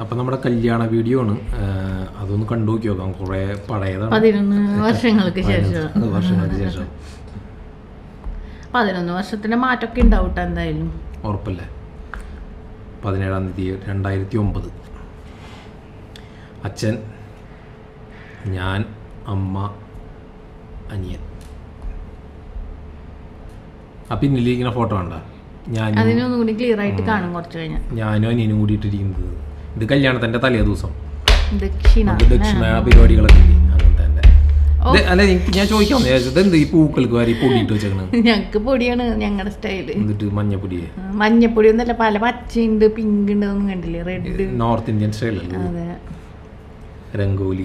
അപ്പം നമ്മുടെ കല്യാണ വീഡിയോ ആണ്. അതൊന്ന് കണ്ടു നോക്കി നോക്കാം കുറേ പഴയതാണ്. പതിനൊന്ന് വർഷങ്ങൾക്ക് ശേഷം. വർഷങ്ങൾക്ക് ശേഷം. പതിനൊന്ന് വർഷത്തിന്റെ മാറ്റമൊക്കെ ഉണ്ടാവും എന്തായാലും. ഉറപ്പല്ലേ? പതിനേഴാം തീയതി രണ്ടായിരത്തി ഒമ്പത് അച്ഛൻ ഞാൻ അമ്മ അനിയൻ. ആ പിന്നിലിരിക്കുന്ന ഫോട്ടോ കണ്ട? ഞാനും അതിനൊന്നും കൂടി ക്ലിയർ ആയിട്ട് കാണും കുറച്ച് കഴിഞ്ഞാൽ ഞാനും അനിയനും കൂടിയിട്ടിരിക്കുന്നത്. ഇത് കല്യാണത്തിന്റെ തലേ ദിവസം. ദക്ഷിണ ദക്ഷിണ പരിപാടികളൊക്കെ? അങ്ങനത്തെ അല്ല എനിക്ക് ഞാൻ ചോദിക്കാൻ എന്ത് ഈ പൂക്കൾക്ക് വരെ പൊടിയിട്ട് വെച്ചേക്കണ് ഞങ്ങക്ക് പൊടിയാണ് ഞങ്ങളുടെ സ്റ്റൈൽ എന്നിട്ട് മഞ്ഞപ്പൊടി. മഞ്ഞപ്പൊടി ഒന്നല്ല പല പച്ചയുണ്ട് പിങ്ക് ഉണ്ട് ഒന്നും കണ്ടില്ലേ? റെഡ് നോർത്ത് ഇന്ത്യൻ സ്റ്റൈൽ അതെ. രംഗോലി.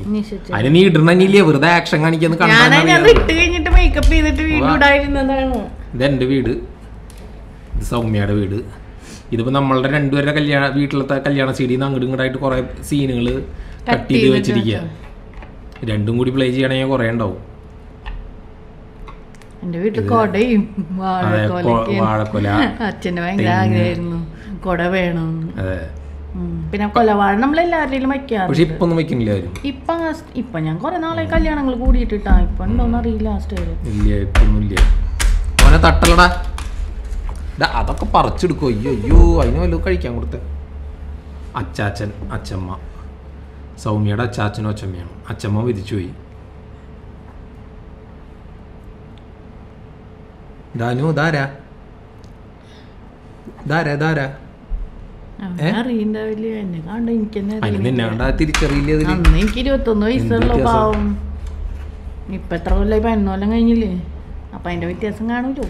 അതിന് നീ ഇടണില്ലേ വെറുതെ ആക്ഷൻ കാണിക്കാന്ന് ഞാൻ കണ്ടാൽ ഇട്ട് കഴിഞ്ഞിട്ട് മേക്കപ്പ് ചെയ്തിട്ട് വീട് ഇടായിരുന്നതാണ് ഇത് എന്റെ വീട്. ഇത് സൗമ്യയുടെ വീട്. ഇതിപ്പോൾ നമ്മളുടെ രണ്ടുപേരുടെ കല്യാണ വീട്ടിലത്തെ കല്യാണ സീഡിന്ന് അങ്ങോട്ടും ഇങ്ങോട്ടായിട്ട് കുറേ സീനുകൾ കട്ട് ചെയ്ത് വെച്ചിരിക്കുക രണ്ടും കൂടി പ്ലേ ചെയ്യണമെങ്കിൽ കുറെ ഉണ്ടാവും. എന്റെ വീട്ടിൽ കൊടയും വാഴക്കൊല. അച്ഛന് ഭയങ്കര ആഗ്രഹമായിരുന്നു. കൊട വേണം. പിന്നെ കൊലവാഴ നമ്മളെല്ലാവരുടെയും വയ്ക്കാറ് പക്ഷെ ഇപ്പൊ ഒന്നും വെക്കുന്നില്ല ആരും. ഇപ്പൊ ഇപ്പൊ ഞാൻ കുറെ നാളെ കല്യാണങ്ങൾ കൂടിയിട്ടിട്ടാ. ഇപ്പൊ ഉണ്ടോന്നറിയില്ല സ്റ്റൈൽ ഇല്ല ഇപ്പൊന്നും അവനെ തട്ടലടാ. അതൊക്കെ പറിച്ചെടുക്കോ. അയ്യോ അയ്യോ അതിന് വല്ലതും കഴിക്കാൻ കൊടുത്ത. അച്ചാച്ചൻ അച്ചമ്മ. സൗമ്യയുടെ അച്ചാച്ചനും അച്ചമ്മയാണ്. അച്ചമ്മ ധാരാ ധാരാ അറിയണ്ടാവില്ല എന്നെ കണ്ട എനിക്ക് ഇരുപത്തൊന്ന് വയസ്സുള്ള വ്യത്യാസം? പാവം. ഇപ്പൊ എത്ര കൊല്ലായി? പതിനൊന്നോലം കഴിഞ്ഞില്ലേ? അപ്പൊ അതിന്റെ വ്യത്യാസം കാണൂലോ?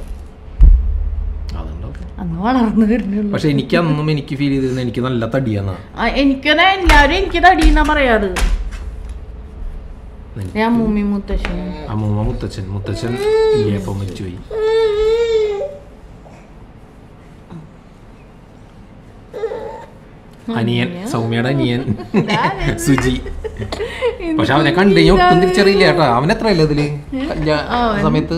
അന്ന് വളർന്നു വരുന്നുള്ളൂ. പക്ഷെ എനിക്ക് അന്നും എനിക്ക് ഫീൽ ചെയ്തിരുന്ന എനിക്ക് നല്ല തടിയാന്നാ. എനിക്കത് എല്ലാരും എനിക്ക് തടിയെന്നാ പറയാറ്. ഞാൻ മുമ്മി മുത്തശ്ശൻ അമ്മൂമ്മ മുത്തച്ഛൻ. മുത്തച്ഛൻ ഇല്ലയപ്പം മരിച്ചുപോയി. അനിയൻ സൗമ്യയുടെ അനിയൻ സുജി. പക്ഷെ അവനെ കണ്ടു ഒട്ടും തിരിച്ചറിയില്ല കേട്ടോ. അവൻ എത്രയല്ലേ ഇതിൽ സമയത്ത്?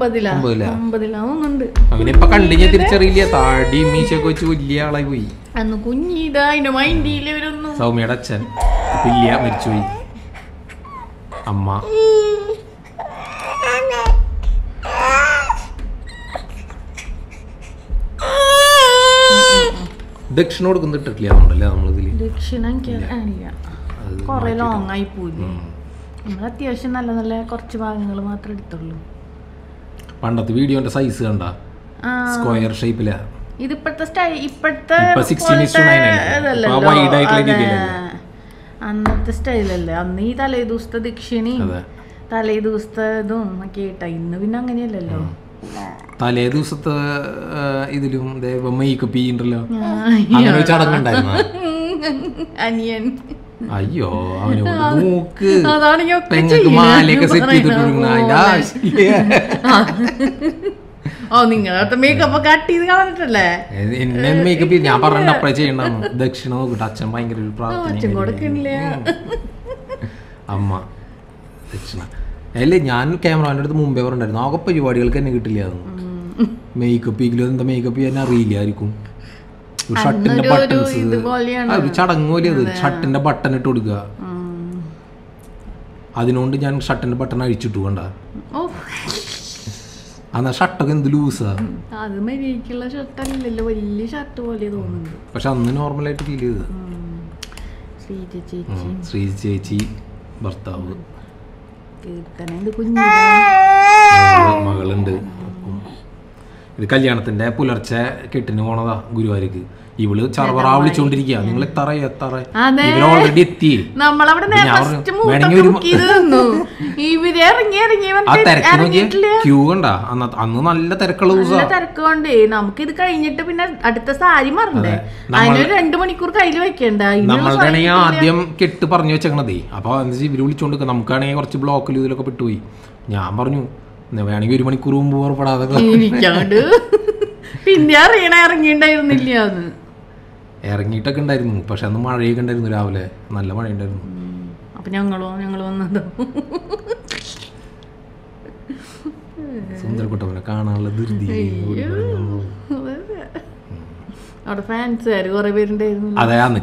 ഒമ്പതിലാ ഒമ്പതിലാ? ഒമ്പതിലാ ഒന്നുണ്ട് അവനിപ്പൊ കണ്ടു കഴിഞ്ഞാൽ തിരിച്ചറിയില്ല. താടി മീശയൊക്കെ വെച്ച് വലിയ ആളായി പോയി. അന്ന് കുഞ്ഞിതാ അതിന്റെ മൈൻഡിയിൽ ഇവരൊന്നും. സൗമ്യയുടെ അച്ഛൻ. ഇപ്പൊ ഇല്ല മരിച്ചുപോയി. അമ്മ. ദക്ഷിണ നമ്മളില്ല നമ്മളിതിൽ. ദക്ഷിണ കൊറേ ലോങ് ആയി പോയി. നമ്മൾ അത്യാവശ്യം നല്ല നല്ല കുറച്ച് ഭാഗങ്ങൾ മാത്രമേ എടുത്തുള്ളൂ. പണ്ടത്തെ വീഡിയോന്റെ സൈസ് കണ്ട? സ്ക്വയർ ഷേപ്പിലാ സ്റ്റൈ ഇപ്പോഴത്തെ ഇപ്പൊ 16 is to 9 അല്ലേ? ഇതല്ലല്ലോ. ഇപ്പൊ wide ആയിട്ടുള്ള അതെ. രീതിയിലല്ലേ? അന്നത്തെ സ്റ്റൈലല്ലേ. അന്ന് ഈ തലേ ദിവസത്തെ ദക്ഷിണി അതെ. തലേ ദിവസത്തെ ഇതും ഒക്കെ ഇട്ടാ. ഇന്ന് പിന്നെ അങ്ങനെയല്ലല്ലോ. തലേ ദിവസത്തെ ഇതിലും മേക്കപ്പ് ചെയ്യണ്ടല്ലോ അങ്ങനെ ചടങ്ങുണ്ടായിരുന്നു അനിയൻ. അയ്യോ അവനെ നോക്ക് പെങ്ങൾക്ക് മാലയൊക്കെ സെറ്റ് ഓ മേക്കപ്പ് കട്ട് ചെയ്ത് കളഞ്ഞിട്ടല്ലേ? എന്നെ മേക്കപ്പ് ഞാൻ പറഞ്ഞ അപ്പഴേ ചെയ്യണ്ടെന്ന് ദക്ഷിണ നോക്കിട്ട് അച്ഛൻ ഭയങ്കര ഒരു അച്ഛൻ കൊടുക്കണില്ല. അമ്മ ദക്ഷിണ. അല്ലേ ഞാൻ ക്യാമറാന്റെ അടുത്ത് മുമ്പേ പറഞ്ഞിട്ടുണ്ടായിരുന്നു. ആകെ പരിപാടികൾക്ക് എന്നെ കിട്ടില്ല മേക്കപ്പ് എങ്കിലും എന്താ മേക്കപ്പ് ചെയ്യാൻ അറിയില്ല ആയിരിക്കും ഒരു ഷർട്ടിന്റെ ബട്ടൺസ് ഒരു ചടങ്ങ് പോലെ അത്. ഷർട്ടിന്റെ ബട്ടൺ ഇട്ട് കൊടുക്കുക. അതിനോണ്ട് ഞാൻ ഷർട്ടിന്റെ ബട്ടൺ അഴിച്ചിട്ടു കണ്ട. അന്നാ ഷർട്ടൊക്കെ എന്ത് ലൂസാ. അത് മര്യാദക്കുള്ള ഷർട്ടല്ലല്ലോ വലിയ ഷർട്ട് പോലെ തോന്നുന്നുണ്ട്. പക്ഷെ അന്ന് നോർമലായിട്ട് ഫീൽ ചെയ്തത്. ശ്രീ ചേച്ചി. ഭർത്താവ്. മകൾ മകളുണ്ട്. ഇത് കല്യാണത്തിന്റെ പുലർച്ചെ കെട്ടിന് പോണതാ ഗുരുവായൂർക്ക്. ഇവൾ ചറവറ വിളിച്ചോണ്ടിരിക്കുക നിങ്ങൾ എത്ര? എത്ര. ഇവർ ഓൾറെഡി എത്തി. ആ തിരക്ക് നോക്കിയ. ക്യൂ കണ്ട. അന്ന് നല്ല തിരക്കുള്ള ദിവസം. തിരക്ക് കൊണ്ടേ. നമുക്ക് ഇത് കഴിഞ്ഞിട്ട് പിന്നെ അടുത്ത സാരി മറണ്ടേ? അതിനൊരു രണ്ടു മണിക്കൂർ കയ്യിൽ വെക്കണ്ട. നമ്മളുടെ ആദ്യം കെട്ട് പറഞ്ഞു വെച്ചേക്കണതേ. അപ്പൊ എന്താ ഇവർ വിളിച്ചോണ്ട് നമുക്കാണെങ്കിൽ കുറച്ച് ബ്ലോക്കിൽ ഇതിലൊക്കെ പെട്ടുപോയി. ഞാൻ പറഞ്ഞു "എന്നാ വേണമെങ്കിൽ ഒരു മണിക്കൂർ മുമ്പ് പുറപ്പെടാതെ ഇരിക്കാണ്ട് പിന്നെ അറിയണ ഇറങ്ങിണ്ടായിരുന്നില്ല അത്. ഇറങ്ങിയിട്ടൊക്കെ ഉണ്ടായിരുന്നു. പക്ഷെ അന്ന് മഴയൊക്കെ ഉണ്ടായിരുന്നു രാവിലെ. നല്ല മഴ ഉണ്ടായിരുന്നു. അപ്പൊ ഞങ്ങളോ? ഞങ്ങൾ വന്നതോ? സുന്ദരക്കുട്ടവനെ കാണാനുള്ള ധൃതി ഓടി പറഞ്ഞ് വന്നു. അവിടെ ഫാൻസുകാർ കുറെ പേരുണ്ടായിരുന്നു അതെ അന്ന്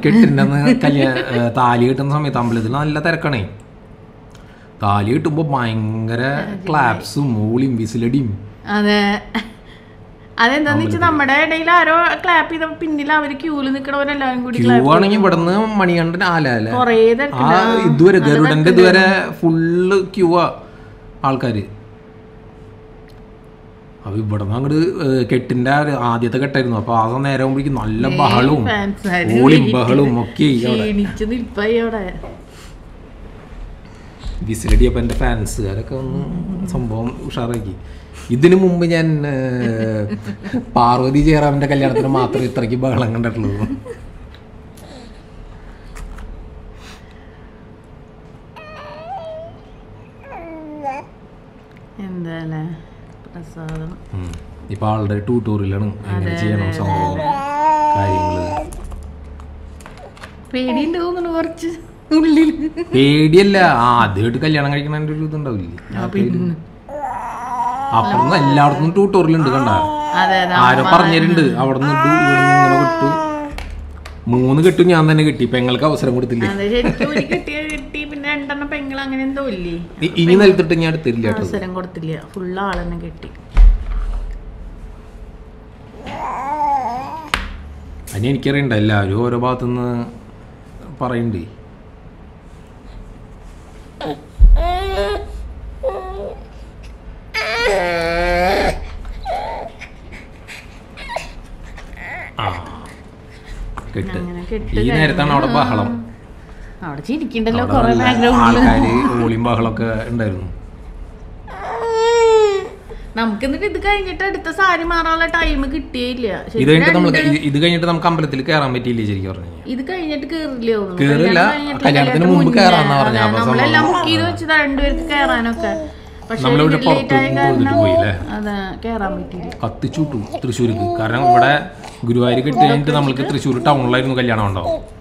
ഏ, താലി കിട്ടുന്ന സമയത്ത് അമ്പലത്തിൽ നല്ല തിരക്കണേ. താലി കിട്ടുമ്പോ ഭയങ്കര ക്ലാപ്സും മൂളിയും വിസിലടിയും. അതെ. അതെന്താന്ന് വെച്ചാൽ നമ്മുടെ ഇടയിൽ ആരോ ക്ലാപ്പ് ചെയ്ത പിന്നിൽ അവർ ക്യൂൽ നിക്കണവരെല്ലാരും കൂടി ക്യൂ ആണെങ്കിൽ ഇവിടുന്ന് മണികണ്ഠൻ ആലല്ലേ ഇതുവരെ ഗരുഡന്റെ ഇതുവരെ ഫുള്ള് ക്യൂ ആ ആൾക്കാര്. അപ്പൊ ഇവിടുന്ന് അങ്ങോട്ട് കെട്ടിന്റെ ആദ്യത്തെ കെട്ടായിരുന്നു. അപ്പൊ ആ നേരം ആകുമ്പോഴേക്കും നല്ല ബഹളവും ഓളിയും ബഹളവും ഒക്കെ അവിടെ. ഫാൻസ് വിസിലടിയപ്പോൾ എന്റെ ഫാൻസുകാരൊക്കെ ഒന്ന് സംഭവം ഉഷാറാക്കി. ഇതിനു മുമ്പ് ഞാൻ പാർവതി ജയറാമിന്റെ കല്യാണത്തിന് മാത്രം ഇത്രയ്ക്ക് ബഹളം കണ്ടിട്ടുള്ളൂ. ഇപ്പൊ ആളുടെ ട്യൂട്ടോറിയലാണ് എങ്ങനെ ചെയ്യണം സംഭവം കാര്യങ്ങൾ. പേടിയുണ്ട് തോന്നുന്നു കുറച്ച്. ഉള്ളിൽ. പേടിയല്ല. ആ ആദ്യമായിട്ട് കല്യാണം കഴിക്കണതിന്റെ ഒരു ഇതുണ്ടാവില്ലേ? അപ്പുറം എല്ലായിടത്തും ട്യൂട്ടോറിയൽ ഉണ്ട് കണ്ട? ആരോ പറഞ്ഞിട്ടുണ്ട്. അവിടെ നിന്ന് ഇങ്ങനെ വിട്ടു മൂന്ന് കെട്ടും ഞാൻ തന്നെ കിട്ടി. പെങ്ങൾക്ക് അവസരം കൊടുത്തില്ലേ? ഇനി നിലത്തിട്ട് ഞാൻ എടുത്തില്ല അവസരം കൊടുത്തില്ല. ഫുള്ള് ആളെന്നെ കിട്ടി. അതിന് എനിക്കറിയണ്ട എല്ലാവരും ഓരോ ഭാഗത്തുനിന്ന് പറയണ്ടേ ആ കെട്ട് ഈ നേരത്താണ് അവിടെ ബഹളം അവിടെ ചിരിക്കണ്ടല്ലോ ആൾക്കാര് ഓളിയും ബഹളമൊക്കെ ഉണ്ടായിരുന്നു നമുക്ക് എന്നിട്ട് ഇത് കഴിഞ്ഞിട്ട് അടുത്ത സാരി മാറാനുള്ള ടൈം കിട്ടിയില്ല ഇത് കഴിഞ്ഞിട്ട് നമ്മൾ ഇത് കഴിഞ്ഞിട്ട് നമുക്ക് അമ്പലത്തിൽ കയറാൻ പറ്റിയില്ല ശരിക്കും പറഞ്ഞു ഇത് കഴിഞ്ഞിട്ട് കേറില്ലോ. കേറില്ല. കല്യാണത്തിന് മുമ്പ്. കേറാന്നാ പറഞ്ഞെ. നമ്മളെല്ലാം. ബുക്ക് ചെയ്ത് വെച്ചതാ രണ്ടുപേർക്ക് കേറാനൊക്കെ പക്ഷെ നമ്മളിവിടെ പുറത്ത് പോയില്ലേ? തൃശ്ശൂർക്ക് കാരണം ഇവിടെ ഗുരുവായൂർ കെട്ടി കഴിഞ്ഞിട്ട് നമ്മൾക്ക് തൃശ്ശൂർ ടൗണിലായിരുന്നു കല്യാണം ഉണ്ടാവും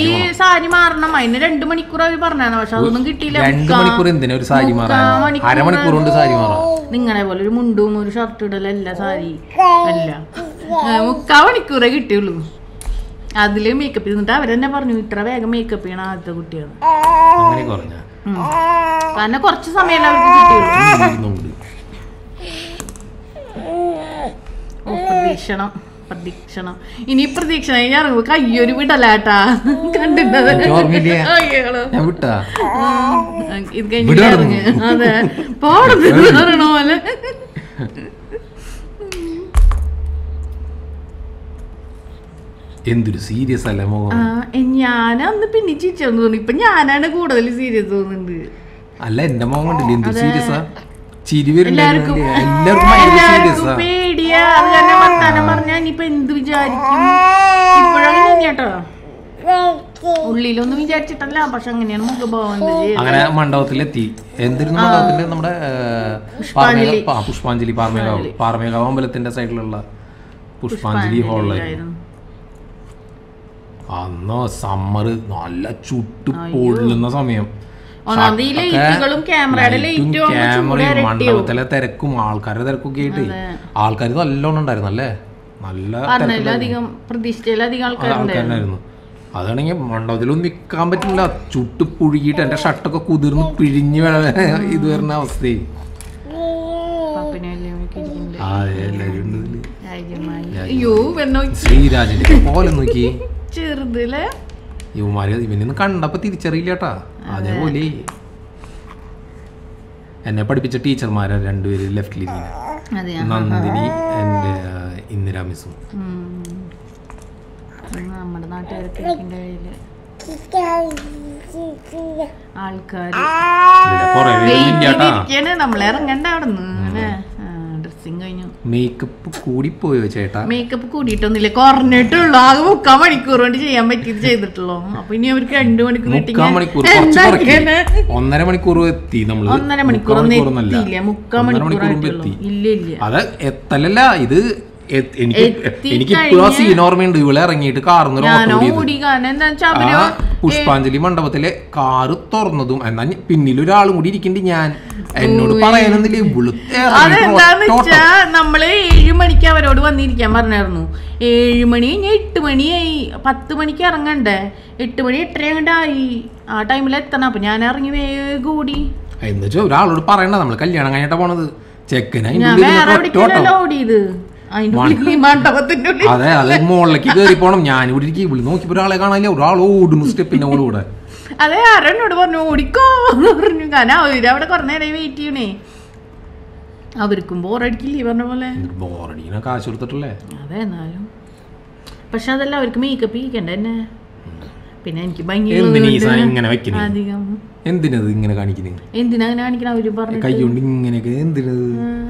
എനിക്ക് സാരി മാറണം. അതിന് രണ്ടു മണിക്കൂർ അവർ പറഞ്ഞു പക്ഷെ അതൊന്നും കിട്ടിയില്ല. രണ്ട് മണിക്കൂർ എന്തിനാ ഒരു സാരി മാറാൻ? മണിക്കൂർ അരമണിക്കൂർ കൊണ്ട് സാരി മാറാം. നിങ്ങളെ പോലെ ഒരു മുണ്ടും ഒരു ഷർട്ട് ഇടലല്ല സാരി അല്ല. മുക്കാ മണിക്കൂറേ കിട്ടിയുള്ളൂ. അതിൽ മേക്കപ്പ് ചെയ്തിട്ട് അവരെന്നെ പറഞ്ഞു ഇത്ര വേഗം മേക്കപ്പ് ചെയ്യണം ആദ്യത്തെ കുട്ടിയാണ്. കാരണം കുറച്ച് സമയം അവർക്ക് കിട്ടിയുള്ളൂ. ഓ, പ്രതീക്ഷണം പ്രതീക്ഷണം. ഇനി പ്രതീക്ഷ ഞാൻ കയ്യൊരു കണ്ടിട്ടത് ഞാൻ വിട്ടാ? ഇത് കഴിഞ്ഞിട്ട് അതെ. പോണത് പറയണ പോലെ എന്തൊരു സീരിയസ് അല്ല ഞാൻ അന്ന് പിന്നെ ചിരിച്ചെന്ന് തോന്നി ഇപ്പൊ ഞാനാണ് കൂടുതൽ സീരിയസ് തോന്നുന്നുണ്ട് അല്ല എന്റെ മോൻ കണ്ടില്ലേ? എന്തൊരു സീരിയസാ ചിരി എല്ലാവർക്കും പേടിയാ. അത് കാരണം വർത്താനം പറഞ്ഞാ ഇനിയിപ്പൊ എന്ത് വിചാരിക്കും? ഇപ്പോഴങ്ങനെ തന്നെയാട്ടോ ഉള്ളിലൊന്നും വിചാരിച്ചിട്ടല്ല. പക്ഷെ അങ്ങനെയാണ് മുഖഭാവം അങ്ങനെ മണ്ഡപത്തിലെത്തി. എന്തിരുന്നു മണ്ഡപത്തിന്റെ നമ്മുടെ പുഷ്പാഞ്ജലി. പാർമേകാവ് പാർമേകാവ് അമ്പലത്തിന്റെ സൈഡിലുള്ള പുഷ്പാഞ്ജലി ഹാളിലായിരുന്നു അന്ന് സമ്മർ നല്ല ചുട്ടു പൊള്ളുന്ന സമയം. ക്യാമറയും മണ്ഡപത്തിലെ തിരക്കും ആൾക്കാരുടെ തിരക്കൊക്കെ ആയിട്ട്. ആൾക്കാർ നല്ലോണം ഉണ്ടായിരുന്നു അല്ലേ? നല്ല ആൾക്കാരുണ്ടായിരുന്നു. അതാണെങ്കിൽ മണ്ഡപത്തിലൊന്നും നിൽക്കാൻ പറ്റില്ല. ചുട്ട് പുഴുകിയിട്ട് എന്റെ ഷർട്ടൊക്കെ കുതിർന്ന് പിഴിഞ്ഞ് ഇത് വരുന്ന അവസ്ഥയായി. ശ്രീരാജിന്റെ പോലെ നോക്കി ചെറുതല്ലേ ഇവന്മാര് ഇവനൊന്നും കണ്ടപ്പോ തിരിച്ചറിയില്ല കേട്ടാ അതേപോലെ. എന്നെ പഠിപ്പിച്ച ടീച്ചർമാരെ രണ്ടുപേര് ലെഫ്റ്റിലിരിക്കുന്നത് അതെയാ നന്ദിനി എന്റെ ഇന്ദിരാ മിസ്സും. നമ്മുടെ ആൾക്കാര്. ഇരിക്കാണ് നമ്മൾ ഇറങ്ങണ്ട അവിടെ നിന്ന് മേക്കപ്പ് കൂടിപ്പോയോ ചേട്ടാ? മേക്കപ്പ് കൂടിയിട്ടൊന്നുമില്ല. കുറഞ്ഞിട്ടുള്ളൂ. ആകെ മുക്കാൽ മണിക്കൂർ കൊണ്ട് ചെയ്യാൻ പറ്റിയത് ചെയ്തിട്ടുള്ളൂ. അപ്പൊ ഇനി അവർക്ക് രണ്ടു മണിക്കൂർ മുക്കാൽ മണിക്കൂർ. ഒന്നര മണിക്കൂർ എത്തി നമ്മൾ ഒന്നര മണിക്കൂർ ഒന്നും എത്തിയില്ല. മുക്കാൽ മണിക്കൂർ എത്തി. ഇല്ല ഇല്ല. അത് എത്തലല്ല. ഇത് എനിക്ക് എനിക്ക് ഇപ്പോഴും സീൻ ഓർമ്മയുണ്ട്. ഇവിടെ ഇറങ്ങിയിട്ട് കാർന്ന് ഓടി. കാരണം എന്താ പുഷ്പാഞ്ജലി മണ്ഡപത്തിലെ കാറ് തുറന്നതും എന്നാ പിന്നിലൊരാളും പിന്നിൽ ഒരാളും കൂടി ഇരിക്കുന്നുണ്ട് ഞാൻ. എന്നോട് പറയാനൊന്നില്ലേ നമ്മൾ ഏഴു മണിക്ക് അവരോട് വന്നിരിക്കാൻ പറഞ്ഞായിരുന്നു. ഏഴ് മണി കഴിഞ്ഞ എട്ട് മണിയായി. പത്ത് മണിക്ക് ഇറങ്ങണ്ടേ? എട്ട് മണി എട്ടര കണ്ടായി ആ ടൈമിൽ എത്തണം. അപ്പൊ ഞാൻ ഇറങ്ങി വേഗം ഓടി. എന്ന് വെച്ചാൽ ഒരാളോട് പറയണ്ട. നമ്മൾ കല്യാണം കഴിഞ്ഞിട്ടാ പോണത്. ചെക്കനായി ഓടിയത് അതെ അതെ മുകളിലേക്ക് കയറി പോണം ഞാൻ ഇവിടെ ഇരിക്കും. ഇവിടെ നോക്കി ഒരാളെ കാണാനില്ല. ഒരാൾ ഓടുന്നു സ്റ്റെപ്പിന്റെ മുകളിൽ കൂടെ. അതെ ആരോട് പറഞ്ഞു ഓടിക്കോ പറഞ്ഞു. കാരണം അവർ അവിടെ കുറെ നേരം വെയിറ്റ് ചെയ്യണേ. അവർക്കും ബോറടിക്കില്ലേ പറഞ്ഞ പോലെ? ബോറടിനെ കാശ് കൊടുത്തിട്ടല്ലേ? അതെ എന്നാലും. പക്ഷെ അതല്ല അവർക്ക് മേക്കപ്പ് ചെയ്യിക്കണ്ട എന്നെ? പിന്നെ എനിക്ക് ഭയങ്കര അധികം. എന്തിനത് ഇങ്ങനെ കാണിക്കുന്നത് എന്തിനാ കാണിക്കണം? അവർ പറഞ്ഞു കൈ കൊണ്ട് ഇങ്ങനെയൊക്കെ എന്തിനത്?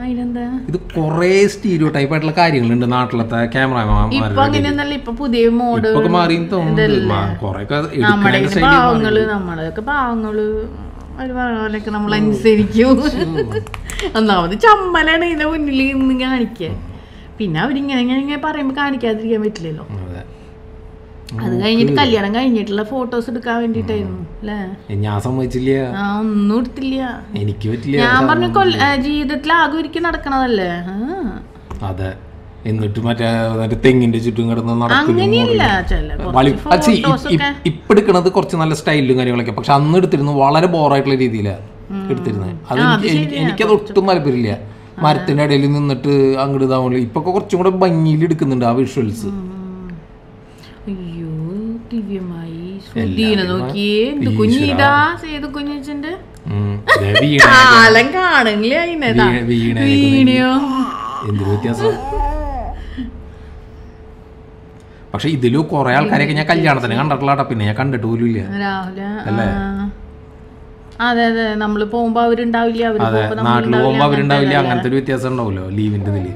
അതിനെന്താ? ഇത് കൊറേ സ്റ്റീരിയോ ടൈപ്പ് ആയിട്ടുള്ള കാര്യങ്ങളുണ്ട് നാട്ടിലത്തെ ഇപ്പൊ ക്യാമറമാന്മാരുടെ അങ്ങനെയൊന്നല്ല ഇപ്പൊ പുതിയ മോഡ് ഇപ്പൊക്കെ മാറി. പാവങ്ങൾ നമ്മളൊക്കെ പാവങ്ങൾ ഒരു പോലെയൊക്കെ നമ്മൾ അനുസരിക്കും ഒന്നാമത് ചമ്മലാണ് ഇതിന്റെ മുന്നിൽ നിന്ന് കാണിക്കുക പിന്നെ അവരിങ്ങനെ ഇങ്ങനെ ഇങ്ങനെ പറയുമ്പോ കാണിക്കാതിരിക്കാൻ പറ്റില്ലല്ലോ. അതെ കഴിഞ്ഞിട്ട് കല്യാണം കഴിഞ്ഞിട്ടുള്ള ഫോട്ടോസ് എടുക്കാൻ വേണ്ടിട്ടായിരുന്നു അല്ലേ ഞാൻ സമ്മതിച്ചില്ല. ആ ഒന്നും എടുത്തില്ല. എനിക്ക് പറ്റില്ല. ഞാൻ പറഞ്ഞു കൊല്ല ജീവിതത്തിൽ ആകെ ഒരിക്കൽ നടക്കണതല്ലേ? അതെ. എന്നിട്ട് മറ്റേ മറ്റേ തെങ്ങിന്റെ ചുറ്റും കിടന്ന് അങ്ങനെയല്ല. ഇപ്പൊ എടുക്കണത് കുറച്ച് നല്ല സ്റ്റൈലും കാര്യങ്ങളൊക്കെ. പക്ഷെ അന്ന് എടുത്തിരുന്നു വളരെ ബോറായിട്ടുള്ള രീതിയിലാണ് എടുത്തിരുന്നത്. അത് എനിക്ക് എനിക്ക് എനിക്കത് ഒട്ടും താല്പര്യമില്ല. മരത്തിന്റെ ഇടയിൽ നിന്നിട്ട് അങ്ങോട്ട് ഇതാവുള്ളൂ ഇപ്പൊ കുറച്ചും കൂടെ ഭംഗിയിൽ എടുക്കുന്നുണ്ട് ആ വിഷ്വൽസ് ദിവ്യമായി ശ്രുതിനെ നോക്കിയേ എന്ത് കുഞ്ഞിതാ സേതു കുഞ്ഞച്ചന്റെ കാണില്ലേ വീണയോ? എന്തൊരു വ്യത്യാസം? പക്ഷെ ഇതിലും കുറെ ആൾക്കാരെയൊക്കെ ഞാൻ കല്യാണത്തിന് കണ്ടിട്ടുള്ള പിന്നെ ഞാൻ കണ്ടിട്ട് പോലും ഇല്ല. അല്ലേ? അതെ അതെ. നമ്മൾ പോകുമ്പോ അവരുണ്ടാവില്ല? അവർ അതെ നാട്ടിൽ പോകുമ്പോ അവരുണ്ടാവില്ല? അങ്ങനത്തെ ഒരു വ്യത്യാസം ഉണ്ടാവുമല്ലോ ലീവിന്റെ ഇതിൽ.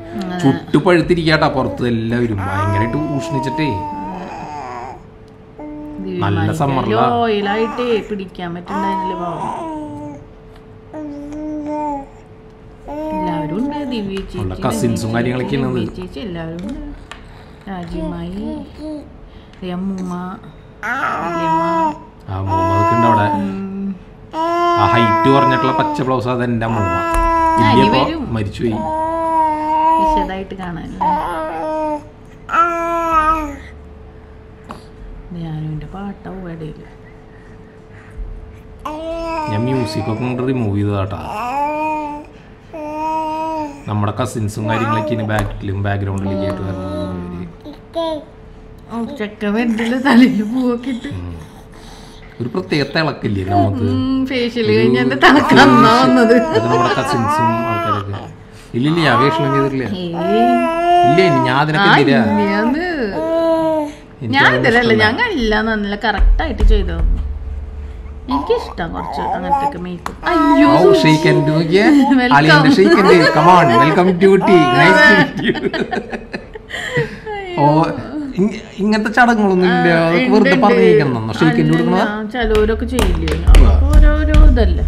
ചുട്ടുപഴുത്തിരിക്കാട്ടാ പുറത്ത് എല്ലാവരും. ഭയങ്കരമായിട്ട് ഉഷ്ണിച്ചിട്ടേ നല്ല സമ്മറിലാ ഓയിലായിട്ടേ പിടിക്കാൻ പറ്റുണ്ടായിരുന്നില്ല പാവം എല്ലാവരും ഉണ്ട് ദിവ്യ ഉള്ള ചേച്ചി കസിൻസും കാര്യങ്ങളൊക്കെ ദിവ്യ ചേച്ചി എല്ലാവരും ഉണ്ട്. രാജിമായി അമ്മൂമ്മ വല്യമ്മ ആ മൂമ്മതൊക്കെ ഉണ്ട് അവിടെ. ആ ഹൈറ്റ് കുറഞ്ഞിട്ടുള്ള പച്ച ബ്ലൗസ് അത് എന്റെ അമ്മൂമ്മ. മരിച്ചുപോയി. വിശദമായിട്ട് കാണാൻ ഞാനുവിന്റെ പാട്ടാവും ഇടയിൽ ഞാൻ മ്യൂസിക് ഒക്കെ കൊണ്ട് റിമൂവ് ചെയ്തതാട്ടാ. നമ്മുടെ കസിൻസും കാര്യങ്ങളൊക്കെ ഇനി ബാക്കിലും ബാക്ക്ഗ്രൗണ്ടിലേക്ക് ആയിട്ട് വരുന്നത് ചെക്ക വെന്റിൽ തലയിൽ പൂവൊക്കെ ഇട്ട് ഒരു പ്രത്യേക തിളക്കില്ലേ നമുക്ക്? ഫേഷ്യൽ കഴിഞ്ഞ നമ്മുടെ കസിൻസും ആൾക്കാരൊക്കെ. ഇല്ലില്ല വേഷണം ചെയ്തിട്ടില്ല. ഇല്ല ഞാൻ ആ അതിനൊക്കെ ഞാൻ ഇതിലല്ല ഞാൻ എല്ലാം നല്ല കറക്റ്റ് ആയിട്ട് ചെയ്തു? എനിക്കിഷ്ടം കുറച്ച് അങ്ങനത്തെ ഒക്കെ. മേക്കപ്പ് അയ്യോ come on welcome to the nice to meet ഓ ഇങ്ങ- ഇങ്ങനത്തെ ചടങ്ങുകളൊന്നും ഇല്ല. വെറുതെ പറഞ്ഞിരിക്കണം. ചിലവരൊക്കെ ചെയ്യില്ലേ? ഓരോരോ ഇതല്ലേ?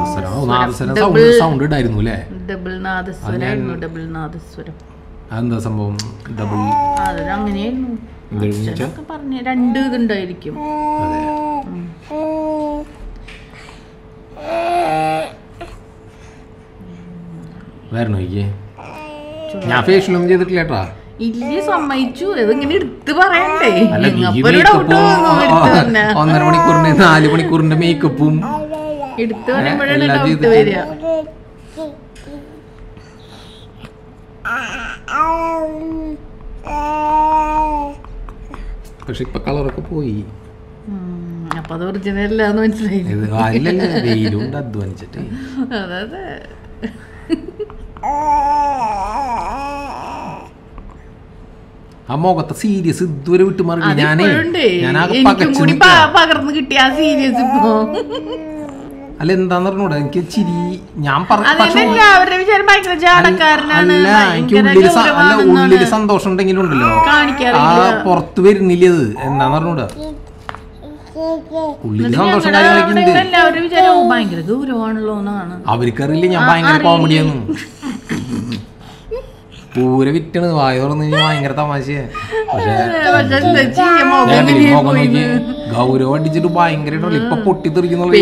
നാദസ്വരം. ഓ നാദസ്വരം. സൗണ്ട് അല്ലേ? ഡബിൾ ഡബിൾ നാദസ്വരം അതെന്താ സംഭവം? ഡബിൾ അങ്ങനെയായിരുന്നു പറഞ്ഞ രണ്ട് ഇതുണ്ടായിരിക്കും. അതെ. വരണോ എനിക്ക് ഞാൻ ഫേഷ്യലൊന്നും ചെയ്തിട്ടില്ല കേട്ടാ. ഇല്ല സമ്മതിച്ചു. ഇതിങ്ങനെ എടുത്ത് പറയണ്ടേ. ഒന്നര മണിക്കൂറിന്റെ നാല് മണിക്കൂറിന്റെ മേക്കപ്പും എടുത്ത് പറയുമ്പോഴാണ് ഡൗട്ട്. വരിക. പക്ഷെ ഇപ്പൊ കളറൊക്കെ പോയി. അപ്പൊ അത് ഒറിജിനൽ അല്ലാന്ന് മനസ്സിലായി വെയിലുണ്ട് അധ്വാനിച്ചിട്ട്. അതെ ആ മുഖത്തെ സീരിയസ് ഇതുവരെ വിട്ടു മാറില്ല ഞാനേ ഞാൻ ഞാനാകെ എനിക്കും കൂടി നിൽക്കാ. പ- കിട്ടിയ ആ സീരിയസ് ഇപ്പൊ. അല്ല എന്താന്ന് പറഞ്ഞൂടെ എനിക്ക് ചിരി ഞാൻ പറ പക്ഷെ അതെന്നെ അവരുടെ വിചാരം ഭയങ്കര ജാടക്കാരനാണ്. അല്ല എനിക്ക് ഭയങ്കര ഉള്ളിൽ സ- അല്ല ഗൗരവാണെന്നാണ് സന്തോഷം ഉണ്ടെങ്കിലും ഉണ്ടല്ലോ ആ പുറത്ത് വരുന്നില്ല അത് എന്താന്ന് പറഞ്ഞൂടാ സന്തോഷം കാര്യങ്ങളൊക്കെ ഉണ്ട് അവിടെ എല്ലാവരും വിചാരം "ഓ, ഭയങ്കര അവർക്കറിയില്ല ഞാൻ ഭയങ്കര കോമഡിയാന്ന്. പൂര വിറ്റണ് വായ തുറന്നു കഴിഞ്ഞാൽ ഭയങ്കര തമാശയെ. പക്ഷേ ഗൗരവം അടിച്ചിട്ട് ഭയങ്കര ഇപ്പൊ പൊട്ടിത്തെറിക്കുന്നുള്ള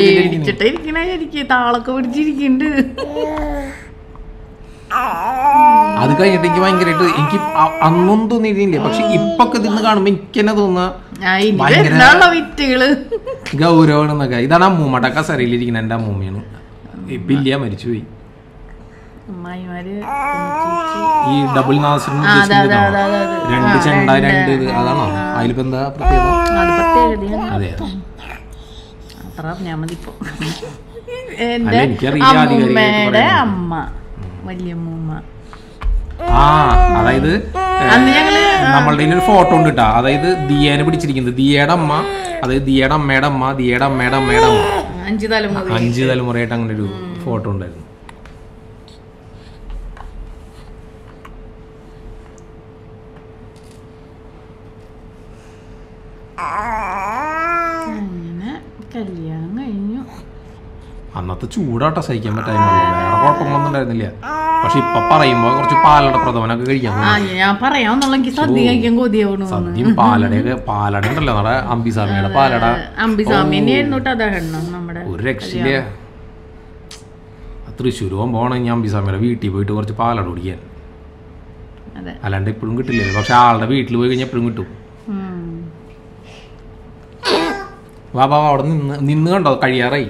താളൊക്കെ പിടിച്ചിരിക്കുന്നുണ്ട് അത് കഴിഞ്ഞിട്ട് എനിക്ക് ഭയങ്കരമായിട്ട് എനിക്ക് അന്നും തോന്നിയിട്ടില്ല. പക്ഷെ ഇപ്പൊക്കെ ഇതിന്ന് കാണുമ്പോ എനിക്ക് തന്നെ വരുന്നുള്ള ഗൗരവമാണെന്നൊക്കെ. ഇതാണ് അമ്മൂമ്മയുടെ കസരയിലിരിക്കുന്ന എന്റെ അമ്മൂമ്മയാണ്. ഇപ്പൊ ഇല്ല മരിച്ചുപോയി. അമ്മായിമാര് ഈ ഡബിൾ. രണ്ട് ചെണ്ട രണ്ട്. ഇത് അതാണോ? അതിലിപ്പോ എന്താ പ്രത്യേകത അത് അതെ അത്ര ഞാൻ മതി എന്റെ അമ്മൂമ്മയുടെ അമ്മ വല്യമ്മൂമ്മ ആ അതായത് നമ്മളുടെ ഒരു ഫോട്ടോ ഉണ്ട് കേട്ടോ അതായത് ദിയേനെ പിടിച്ചിരിക്കുന്നത്. ദിയേടെ അമ്മ അതായത് ദിയേടെ അമ്മയുടെ അമ്മ ദിയേടെ അമ്മയുടെ അമ്മയുടെ അമ്മ. അഞ്ചു തലമുറ. അഞ്ച് തലമുറയായിട്ട് അങ്ങനെ ഒരു ഫോട്ടോ ഉണ്ടായിരുന്നു. അങ്ങനെ കല്യാണം കഴിഞ്ഞു. അന്നത്തെ ചൂടാട്ടോ സഹിക്കാൻ പറ്റായിരുന്നില്ല വേറെ കുഴപ്പങ്ങളൊന്നും ഉണ്ടായിരുന്നില്ല. പക്ഷെ ഇപ്പൊ പറയുമ്പോ കുറച്ച് പാലട പ്രഥമനൊക്കെ കഴിക്കാൻ ഞാൻ പറയാമെന്നുള്ള എനിക്ക് സദ്യ കഴിക്കാൻ കൊതിയാവണു സദ്യയും പാലടയൊക്കെ പാലട ഉണ്ടല്ലോ നമ്മുടെ അമ്പിസ്വാമിയുടെ പാലട. അമ്പിസ്വാമി തന്നെയായിരുന്നു കേട്ടോ ഞാൻ നമ്മുടെ ഒരു രക്ഷയില്ല. തൃശ്ശൂർ പോകുമ്പോണെങ്കിൽ അമ്പിസ്വാമിയുടെ വീട്ടിൽ പോയിട്ട് കുറച്ച് പാലട കുടിക്കാൻ. അല്ലാണ്ട് ഇപ്പോഴും കിട്ടില്ല പക്ഷെ ആളുടെ വീട്ടിൽ പോയി കഴിഞ്ഞാൽ എപ്പോഴും കിട്ടും. വാ വാ അവിടെ നിന്ന് നിന്ന് കണ്ടോ? കഴിയാറായി.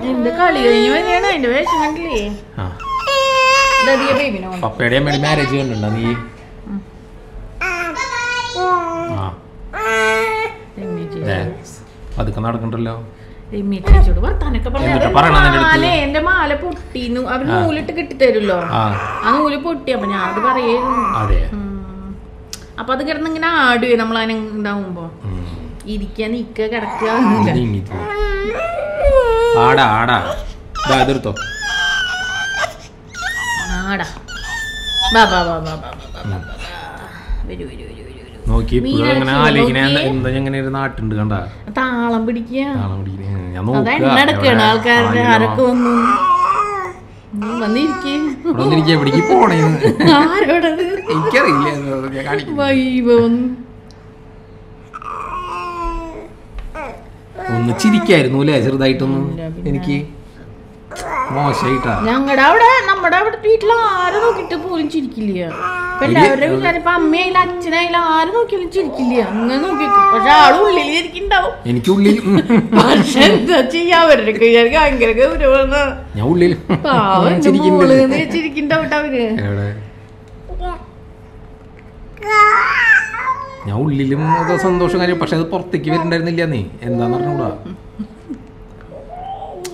പപ്പയുടെ അമ്മയുടെ മാരേജ് കണ്ടിട്ടുണ്ടോ നീ? അതൊക്കെ നടക്കണ്ടല്ലോ. എന്റെ മാല പൊട്ടിന്നു. അവർ നൂലിട്ട് കിട്ടിത്തരുല്ലോ ആ. നൂൽ പൊട്ടി അപ്പൊ ഞാൻ അത്. അപ്പൊ അത് കിടന്നിങ്ങനെ ആടുവേ നമ്മൾ ഉണ്ടാവുമ്പോ. ഇരിക്കാൻ ഇക്ക കിടക്കുക ആടാ ആടാ. ആടാ. നാട്ടുണ്ട് താളം പിടിക്കുക. ആൾക്കാരുടെ ആരൊക്കെ വന്നു? വന്നിരിക്കേ. പോണേ? ആരോടത് ഒന്ന് ചിരിക്കായിരുന്നു അല്ലേ ചെറുതായിട്ടൊന്നും? എനിക്ക് മോശമായിട്ടാ ഞങ്ങളുടെ അവിടെ നമ്മുടെ അവിടെ വീട്ടിൽ ആരും നോക്കിട്ട് പോലും ചിരിക്കില്ല. ഇപ്പൊ എല്ലാവരുടെ വീട്ടിലും ഇപ്പൊ അമ്മയായാലും അച്ഛനായാലും ആരും നോക്കിയാലും ചിരിക്കില്ല. അങ്ങനെ നോക്കി പക്ഷെ ആൾ ഉള്ളിൽ ഉം, പക്ഷെ എന്താ ചെയ്യാ? അവരുടെ വിചാരിക്കും ഭയങ്കര ഗൗരവമാണ്. ഞാൻ ഉള്ളിൽ അവർ. ഞാൻ ഉള്ളിലും സന്തോഷം കാര്യം പക്ഷെ അത് പുറത്തേക്ക് വരുന്നുണ്ടായിരുന്നില്ല നീ. എന്താന്ന് പറഞ്ഞൂടാ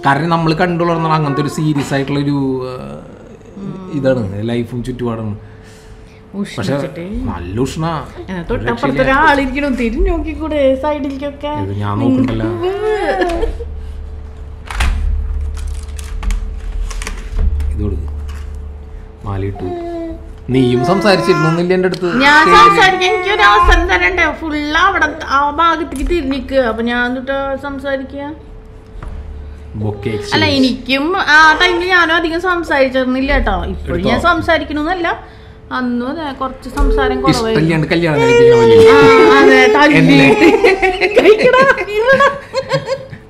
കാരണം നമ്മൾ കണ്ടു വളർന്ന അങ്ങനത്തെ ഒരു സീരിയസ് ആയിട്ടുള്ള ഒരു ഇതാണ് ലൈഫും ചുറ്റുപാടാണ് പക്ഷെ നല്ല ഉഷ്ണ. എന്നാ തൊട്ടപ്പുറത്ത് ഒരാളിരിക്കണം തിരിഞ്ഞു നോക്കിക്കൂടെ സൈഡിലേക്കൊക്കെ ഞാൻ നോക്കണ്ടല്ലോ ഇത് കൊടുക്ക് മാലയിട്ടു നീയും സംസാരിച്ചിരുന്നില്ല എന്റെ അടുത്ത്? ഞാൻ സംസാരിക്കാൻ എനിക്ക് ഒരു അവസരം തരണ്ടേ. ഫുള്ള് അവിടെ ആ ഭാഗത്തേക്ക് തിരിഞ്ഞിക്കുക അപ്പൊ ഞാൻ തൊട്ട് സംസാരിക്കുക അല്ല എനിക്കും ആ ടൈമിൽ ഞാനും അധികം സംസാരിച്ചിരുന്നില്ല കേട്ടോ. ഇപ്പോഴും ഞാൻ സംസാരിക്കണമെന്നല്ല അന്നും കുറച്ച് സംസാരം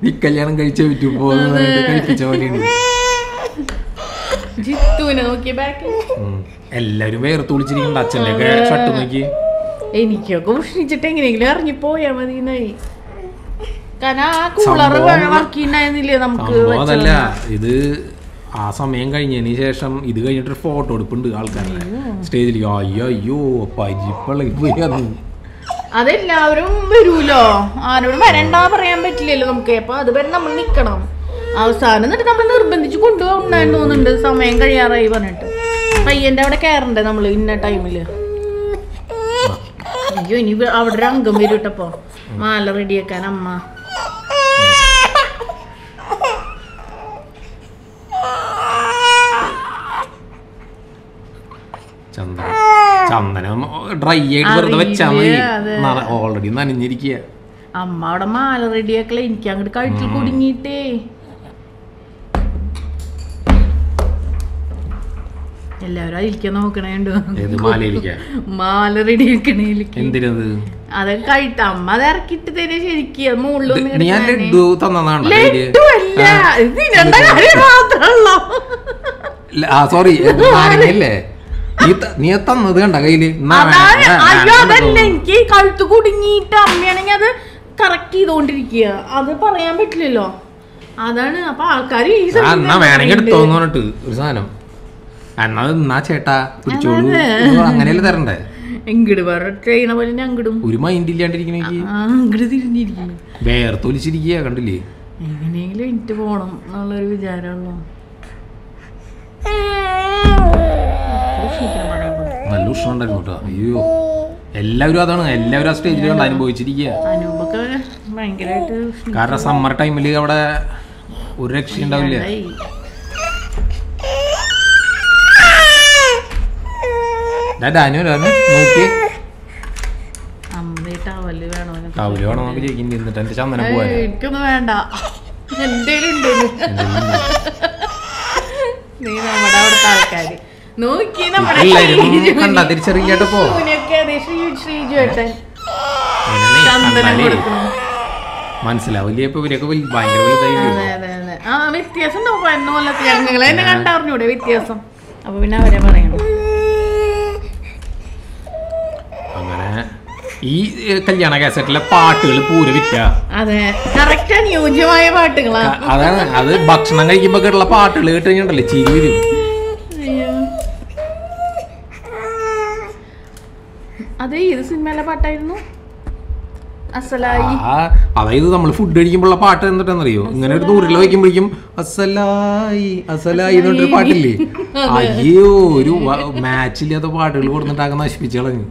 നീ കല്യാണം കഴിച്ചേ പറ്റൂ. പോകുന്ന കഴിപ്പിച്ച പോലെയാണ്. ജിത്തുവിനെ നോക്കിയ ബാക്ക്. എല്ലാരും വേർത്ത് വിളിച്ചിരിക്കുന്നു അച്ഛന്റെ ഷട്ട് നോക്കി. എനിക്കൊക്കെ ഉഷ്ണിച്ചിട്ട് എങ്ങനെയെങ്കിലും ഇറങ്ങി പോയാ മതി അതല്ല. ഇത് ആ സമയം കഴിഞ്ഞതിന് ശേഷം ഇത് കഴിഞ്ഞിട്ട് ഫോട്ടോ എടുപ്പുണ്ട് ആൾക്കാരെ സ്റ്റേജിലേക്ക്. അയ്യോ അയ്യോ പരിപ്പളി പോയി അതെല്ലാവരും വരൂലോ? ആരോടും വരണ്ടാ പറയാൻ പറ്റില്ലല്ലോ നമുക്ക്. അപ്പൊ അത് വരെ നമ്മൾ നിക്കണം. അവസാനം എന്നിട്ട് നമ്മൾ നിർബന്ധിച്ച് കൊണ്ടുപോകുന്നുണ്ട് തോന്നുന്നുണ്ട്. സമയം കഴിയാറായി പറഞ്ഞിട്ട്. പയ്യന്റെ അവിടെ കയറണ്ടേ നമ്മൾ ഇന്ന ടൈമിൽ? അയ്യോ ഇനി അവിടെ ഒരു അംഗം വരും കേട്ടപ്പോ മാല റെഡിയാക്കാൻ അമ്മ. ചന്ദനം. ചന്ദനം ഡ്രൈ ആയിട്ട് വെറുതെ വെച്ചാൽ മതി. ഓൾറെഡി നനഞ്ഞിരിക്കുക അമ്മ അവിടെ മാല റെഡിയാക്കല എനിക്ക് അങ്ങോട്ട് കഴുത്തിൽ കുടുങ്ങിയിട്ടേ. എല്ലാവരും അതിരിക്കാൻ നോക്കണേണ്ടോ? മാല റെഡി എന്തിനത്? അത് കഴിട്ട് അമ്മ അത് ഇറക്കിട്ട് തന്നെ ശരിക്കും നീ ഞാൻ. ലഡു തന്നതാണ് ലഡു? അല്ല ഇത് ഇതിന്റെ കാര്യം മാത്രമല്ലോ ആ സോറി നാരങ്ങയില്ലേ? നീ തന്നത് കണ്ട കയ്യിൽ? അയ്യോ അതല്ല. എനിക്ക് കഴുത്ത് കുടുങ്ങിയിട്ട് അമ്മയാണെങ്കിൽ അത് കറക്റ്റ് ചെയ്തോണ്ടിരിക്കുക. അത് പറയാൻ പറ്റില്ലല്ലോ. അതാണ്. അപ്പൊ ആൾക്കാർ ഈ എന്നാ വേണമെങ്കിൽ എടുത്തോന്ന് പറഞ്ഞിട്ട് ഒരു സാധനം. എന്നാ എന്നാ ചേട്ടാ പിടിച്ചോളൂ. ഇത് അങ്ങനെയല്ലേ തരണ്ടേ? എങ്കിട് വേറെ ചെയ്യണ പോലെ അങ്കിടും ഒരു മൈൻഡ് ഇല്ലാണ്ടിരിക്കണെങ്കിൽ വേർത്തൊലിച്ചിരിക്കുക കണ്ടില്ലേ? എങ്ങനെയെങ്കിലും എനിക്ക് പോണം എന്നുള്ളൊരു വിചാരമുള്ളൂ. നല്ല ഉഷ്ണം ഉണ്ടായിരുന്നു കേട്ടോ. അയ്യോ. എല്ലാവരും അതാണ്. എല്ലാവരും ആ സ്റ്റേജിൽ കണ്ട് അനുഭവിച്ചിരിക്കുക. കാരണം സമ്മർ ടൈമിൽ അവിടെ ഒരു രക്ഷ ഉണ്ടാവില്ല ഡാനു ഡാനു നോക്കി. ടവൽ വേണോ നമുക്ക് ചോദിക്കും എന്നിട്ട് എന്റെ ചന്ദനം പോവാൻ. എനിക്കൊന്നും വേണ്ട. നീ നമ്മുടെ അവിടുത്തെ ആൾക്കാര്. നോക്കി നമ്മുടെ. പോ. മനസ്സിലാവില്ല? ഇപ്പൊ ഇവരൊക്കെ ഭയങ്കര ആ വ്യത്യാസം ഞങ്ങളെ തന്നെ കണ്ടറിഞ്ഞൂടെ വ്യത്യാസം. അപ്പൊ പിന്നെ അവരെ പറയണം അങ്ങനെ ഈ കല്യാണ കാസറ്റിലെ പാട്ടുകൾ പൂര വിറ്റ. അതെ അനുയോജ്യമായ പാട്ടുകളാ. അതാണ് അത് ഭക്ഷണം കഴിക്കുമ്പോ കേട്ടുള്ള പാട്ടുകൾ കേട്ട് കഴിഞ്ഞിട്ടല്ലേ ചിരി വരും. അയ്യോ. ഏത് സിനിമയിലെ പാട്ടായിരുന്നു? അതായത് നമ്മൾ ഫുഡ് കഴിക്കുമ്പോഴുള്ള പാട്ട് എന്നിട്ടെന്നറിയോ ഇങ്ങനെ ഒരു ദൂരിൽ വയ്ക്കുമ്പോഴേക്കും അസലായി അസലായി എന്ന് പറഞ്ഞൊരു പാട്ടില്ലേ? അയ്യോ ഒരു മാച്ചില്ലാത്ത പാട്ടുകൾ കൊടുത്തിട്ടാകെ നശിപ്പിച്ചു കളഞ്ഞു.